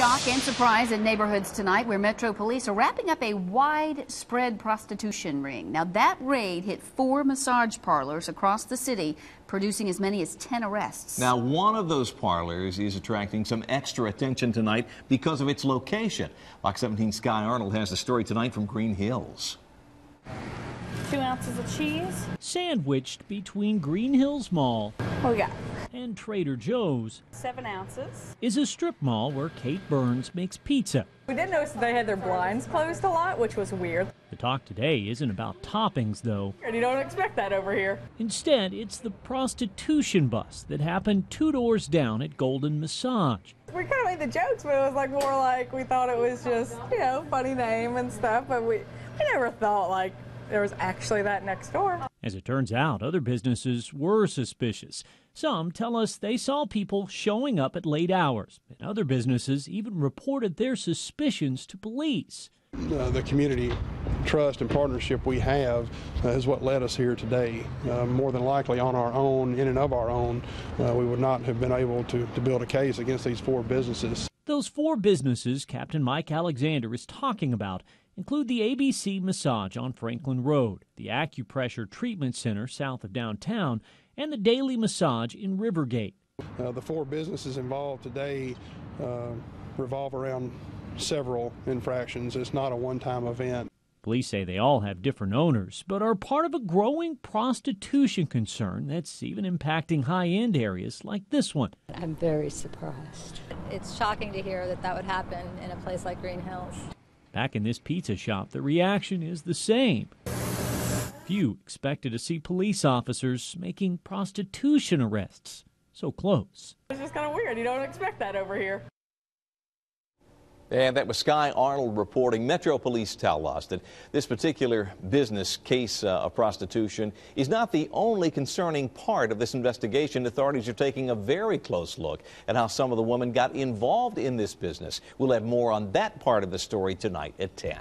Shock and surprise in neighborhoods tonight where Metro Police are wrapping up a widespread prostitution ring. Now, that raid hit four massage parlors across the city, producing as many as 10 arrests. Now, one of those parlors is attracting some extra attention tonight because of its location. Fox 17 Sky Arnold has the story tonight from Green Hills. Two ounces of cheese. Sandwiched between Green Hills Mall What we got? And Trader Joe's Seven ounces. is a strip mall where Kate Burns makes pizza. We did notice they had their blinds closed a lot, which was weird. The talk today isn't about toppings, though. And you don't expect that over here. Instead, it's the prostitution bust that happened two doors down at Golden Massage. We kind of made the jokes, but it was like more like we thought it was just, you know, funny name and stuff, but we, we never thought like there was actually that next door. As it turns out, other businesses were suspicious. Some tell us they saw people showing up at late hours, and other businesses even reported their suspicions to police. Uh, the community trust and partnership we have uh, is what led us here today. Uh, more than likely, on our own, in and of our own, uh, we would not have been able to, to build a case against these four businesses. Those four businesses Captain Mike Alexander is talking about include the ABC Massage on Franklin Road, the Acupressure Treatment Center south of downtown, and the Daily Massage in Rivergate. Uh, the four businesses involved today uh, revolve around several infractions. It's not a one time event. Police say they all have different owners, but are part of a growing prostitution concern that's even impacting high end areas like this one. I'm very surprised. It's shocking to hear that that would happen in a place like Green Hills. Back in this pizza shop, the reaction is the same. Few expected to see police officers making prostitution arrests so close. It's just kind of weird. You don't expect that over here. And that was Sky Arnold reporting. Metro Police tell us that this particular business case uh, of prostitution is not the only concerning part of this investigation. Authorities are taking a very close look at how some of the women got involved in this business. We'll have more on that part of the story tonight at 10.